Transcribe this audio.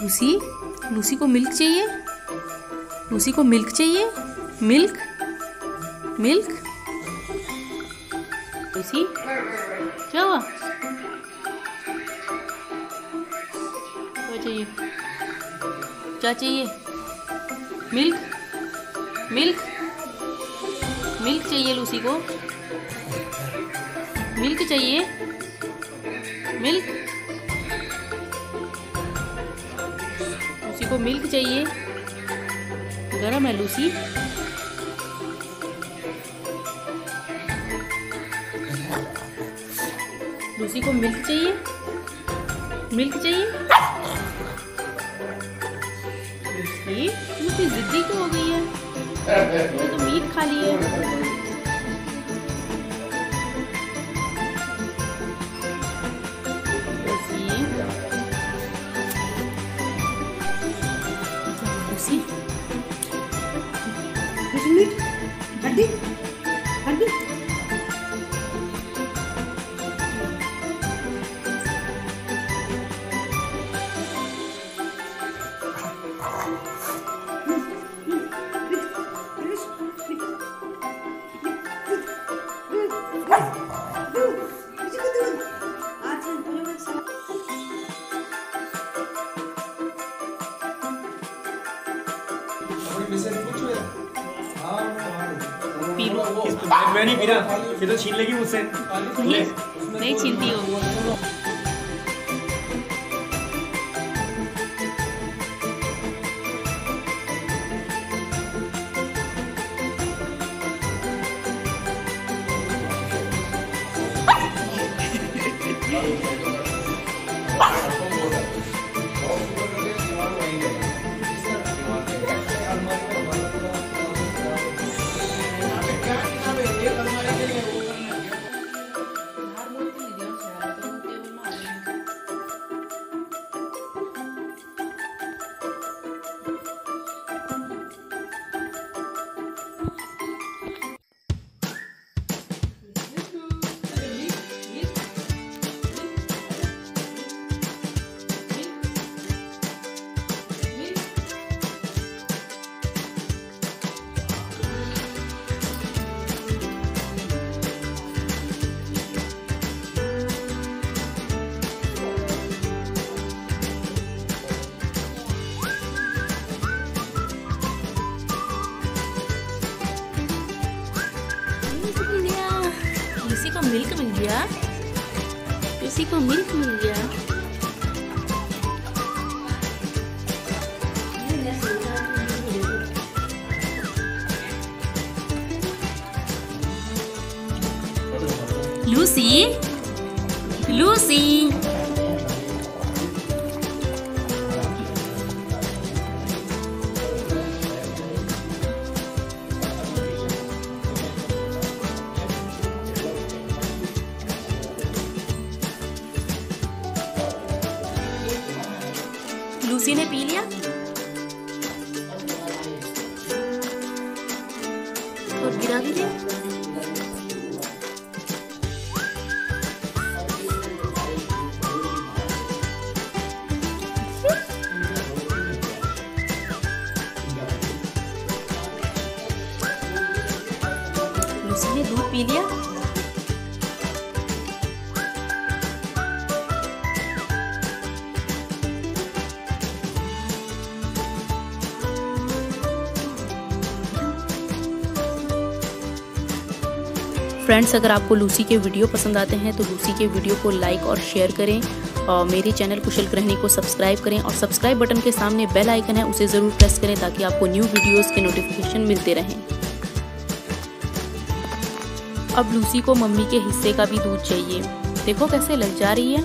Lucy Lucy को milk चाहिए? Lucy को मिल्क चाहिए? मिल्क? मिल्क? लूसी? क्या हुआ? क्या चाहिए? क्या चाहिए? मिल्क? मिल्क? मिल्क चाहिए लूसी को? मिल्क चाहिए? मिल्क? मिल्क चाहिए। गरम है, लूसी। लूसी को मिल्क चाहिए। मिल्क चाहिए। लूसी जिद्दी क्यों हो गई है। तो मीट खा ली है। पी लो मैं नहीं पी रहा। ये तो छीन लेगी मुझसे। नहीं नहीं छीनती हो को मिल्क मिल गया। किसी को मिल्क मिल गया। लूसी? लूसी? लूसी ने पी लिया और गिरा भी दिया दूध पी लिया फ्रेंड्स अगर आपको लूसी के वीडियो पसंद आते हैं तो लूसी के वीडियो को लाइक और शेयर करें। और मेरे चैनल कुशल गृहिणी को सब्सक्राइब करें और सब्सक्राइब बटन के सामने बेल आइकन है, उसे ज़रूर प्रेस करें ताकि आपको न्यू वीडियोस के नोटिफिकेशन मिलते रहें। अब लूसी को मम्मी के हिस्से का भी दूध चाहिए। देखो कैसे लग जा रही है।